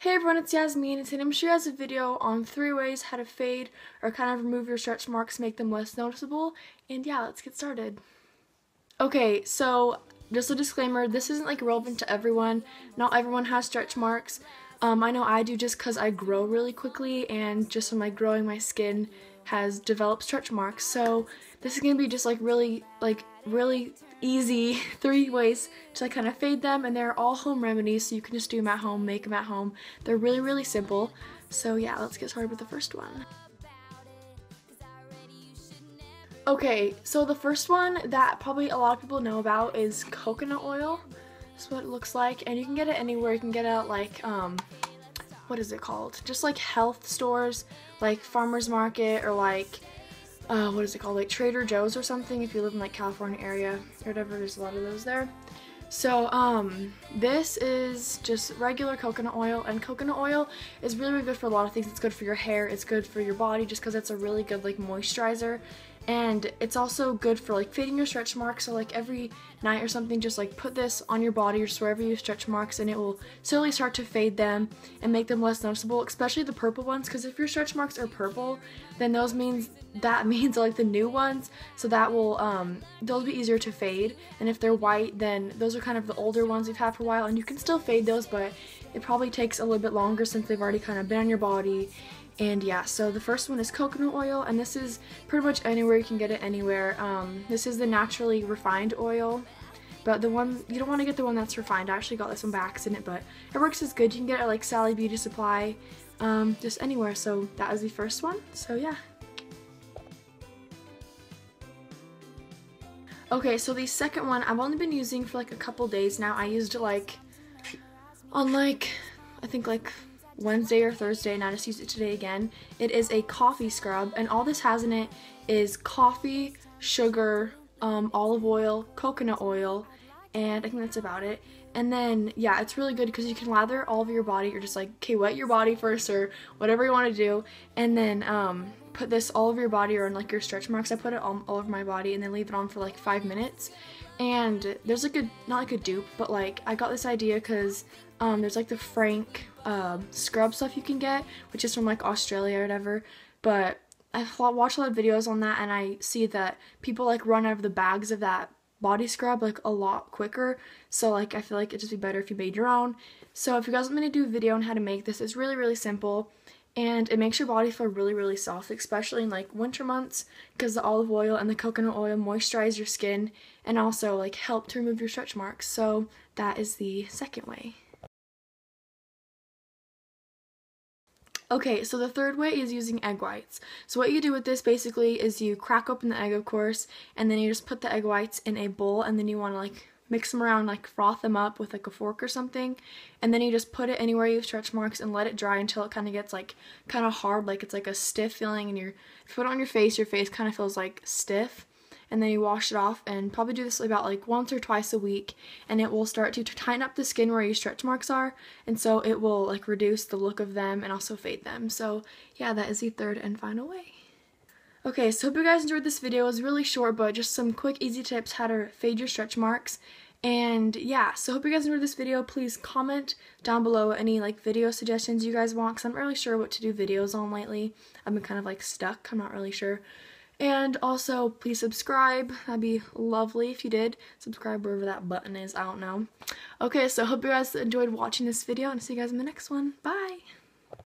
Hey everyone, it's Yasmine, and today I'm showing you guys a video on three ways how to fade or kind of remove your stretch marks, make them less noticeable, and yeah, let's get started. Okay, so just a disclaimer, this isn't like relevant to everyone. Not everyone has stretch marks. Um, I know I do just because I grow really quickly and just from like growing my skin has developed stretch marks. So this is to be just like really, like really easy three ways to like kind of fade them and they're all home remedies so you can just do them at home, make them at home. They're really, really simple. So yeah, let's get started with the first one. Okay, so the first one that probably a lot of people know about is coconut oil. That's what it looks like, and you can get it anywhere. You can get it at like, um, what is it called? Just like health stores, like farmer's market, or like, uh, what is it called? Like Trader Joe's or something. If you live in like California area or whatever, there's a lot of those there. So, um, this is just regular coconut oil, and coconut oil is really, really good for a lot of things. It's good for your hair, it's good for your body, just because it's a really good, like, moisturizer, and it's also good for like fading your stretch marks. So like every night or something just like put this on your body or just wherever you stretch marks and it will slowly start to fade them and make them less noticeable especially the purple ones. Because if your stretch marks are purple then those means that means like the new ones. So that will um those will be easier to fade. And if they're white then those are kind of the older ones you've had for a while. And you can still fade those but it probably takes a little bit longer since they've already kind of been on your body and yeah, so the first one is coconut oil, and this is pretty much anywhere you can get it anywhere. Um, this is the naturally refined oil, but the one, you don't want to get the one that's refined. I actually got this one by accident, but it works as good. You can get it like Sally Beauty Supply, um, just anywhere. So that was the first one, so yeah. Okay, so the second one I've only been using for like a couple days now. I used it like on like, I think like Wednesday or Thursday and I just used it today again. It is a coffee scrub and all this has in it is coffee, sugar, um, olive oil, coconut oil, and I think that's about it. And then, yeah, it's really good because you can lather all of your body. You're just like, okay, wet your body first or whatever you want to do. And then um, put this all over your body or on like your stretch marks. I put it all, all over my body and then leave it on for like five minutes. And there's like a, not like a dupe, but like I got this idea because um, there's like the Frank uh, scrub stuff you can get, which is from like Australia or whatever. But I watch a lot of videos on that and I see that people like run out of the bags of that body scrub like a lot quicker. So like I feel like it'd just be better if you made your own. So if you guys want me to do a video on how to make this, it's really, really simple. And it makes your body feel really, really soft, especially in like winter months because the olive oil and the coconut oil moisturize your skin and also like help to remove your stretch marks. So that is the second way. Okay, so the third way is using egg whites. So what you do with this basically is you crack open the egg, of course, and then you just put the egg whites in a bowl, and then you want to like mix them around, like froth them up with like a fork or something, and then you just put it anywhere you have stretch marks and let it dry until it kind of gets like kind of hard, like it's like a stiff feeling, and you're, if you put it on your face, your face kind of feels like stiff, and then you wash it off and probably do this about like once or twice a week and it will start to, tighten up the skin where your stretch marks are and so it will like reduce the look of them and also fade them. So yeah, that is the third and final way. Okay, so hope you guys enjoyed this video. It was really short, but just some quick, easy tips how to fade your stretch marks. And yeah, so hope you guys enjoyed this video. Please comment down below any like video suggestions you guys want because I'm not really sure what to do videos on lately. I've been kind of like stuck. I'm not really sure. And also, please subscribe. That'd be lovely if you did. Subscribe wherever that button is. I don't know. Okay, so hope you guys enjoyed watching this video and see you guys in the next one. Bye!